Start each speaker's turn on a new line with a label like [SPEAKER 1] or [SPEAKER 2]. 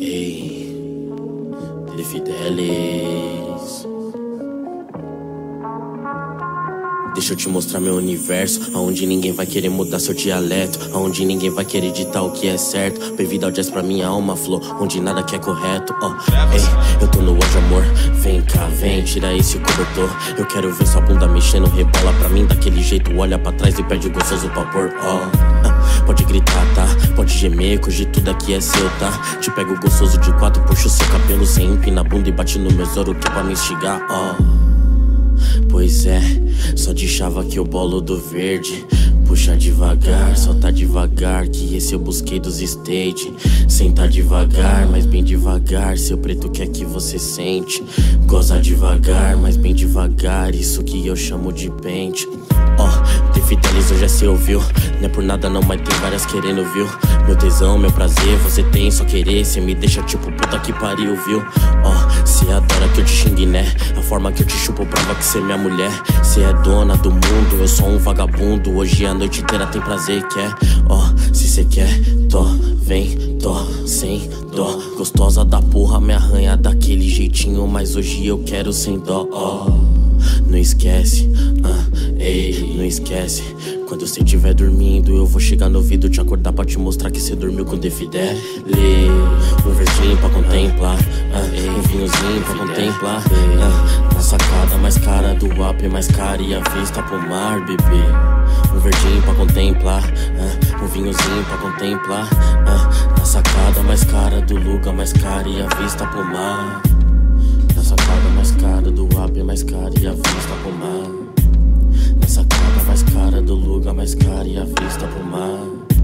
[SPEAKER 1] Ei, de Fidelis. Deixa eu te mostrar meu universo. Aonde ninguém vai querer mudar seu dialeto. Aonde ninguém vai querer ditar o que é certo. Bem-vindo ao jazz pra minha alma, flor. Onde nada que é correto. Oh, ei, eu tô no ódio, amor. Vem cá, vem, tira esse cobertor. Eu quero ver sua bunda mexendo, rebola pra mim daquele jeito. Olha pra trás e pede gostoso. Ó, oh, pode gritar, tá? Pode gemer, que hoje tudo aqui é seu, tá? Te pego gostoso de quatro, puxo seu cabelo sem empina a bunda e bate no meu zoro que é pra me instigar, ó. Oh. Pois é, só de chava que eu bolo do verde. Puxa devagar, solta devagar, que esse eu busquei dos stage. Senta devagar, mas bem devagar. Seu preto quer que você sente. Goza devagar, mas bem devagar. Isso que eu chamo de pente. Ó, oh, ter fidelis hoje é seu, viu? Não é por nada não, mas tem várias querendo, viu? Meu tesão, meu prazer, você tem só querer. Cê me deixa tipo puta que pariu, viu? Ó, oh, cê adora que eu te xingue, né? A forma que eu te chupo prova que cê é minha mulher. Cê é dona do mundo, eu sou um vagabundo. Hoje a noite inteira tem prazer, quer? Ó, oh, se cê quer, tô, vem, tô, sem dó. Gostosa da porra, me arranha daquele jeitinho. Mas hoje eu quero sem dó, ó. Não esquece, ah, não esquece. Quando você estiver dormindo, eu vou chegar no ouvido te acordar pra te mostrar que você dormiu com defidele. Um verdinho pra contemplar, um vinhozinho pra contemplar. Na sacada mais cara do app, mais cara e a vista pro mar, bebê. Um verdinho pra contemplar, ah, um vinhozinho pra contemplar. Na sacada mais cara do lugar, mais cara e a vista pro mar. Na sacada mais cara do app, mais cara e a vista pro mar. Cara e a vista pro mar.